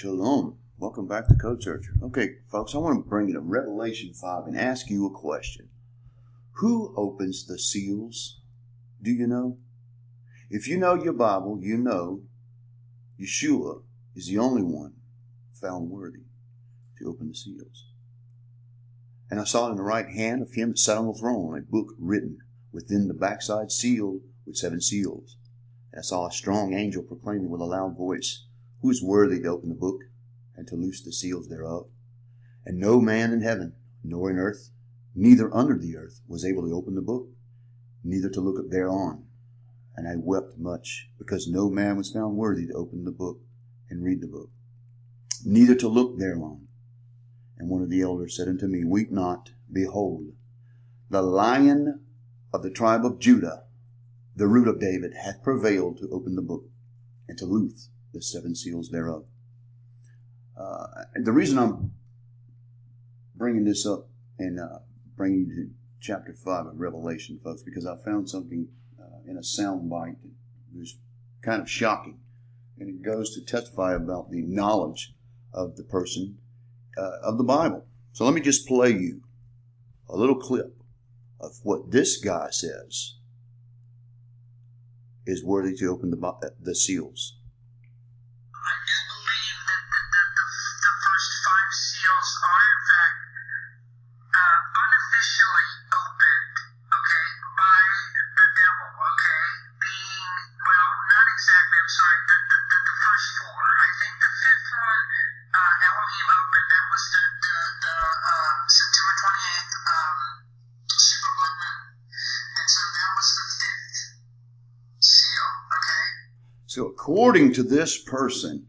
Shalom. Welcome back to Code Searcher. Okay, folks, I want to bring you to Revelation 5 and ask you a question. Who opens the seals? Do you know? If you know your Bible, you know Yeshua is the only one found worthy to open the seals. And I saw in the right hand of him that sat on the throne a book written within the backside sealed with seven seals. And I saw a strong angel proclaiming with a loud voice, Who is worthy to open the book and to loose the seals thereof? And no man in heaven, nor in earth, neither under the earth, was able to open the book, neither to look thereon. And I wept much, because no man was found worthy to open the book and read the book, neither to look thereon. And one of the elders said unto me, Weep not, behold, the lion of the tribe of Judah, the root of David, hath prevailed to open the book and to loose the seven seals thereof. Uh, the reason I'm bringing this up and uh, bringing you to chapter 5 of Revelation, folks, because I found something uh, in a sound bite that was kind of shocking. And it goes to testify about the knowledge of the person uh, of the Bible. So let me just play you a little clip of what this guy says is worthy to open the, the seals. So, according to this person,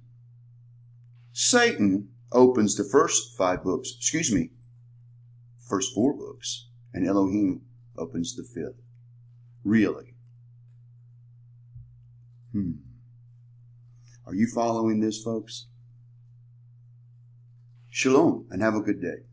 Satan opens the first five books, excuse me, first four books, and Elohim opens the fifth. Really? Hmm. Are you following this, folks? Shalom, and have a good day.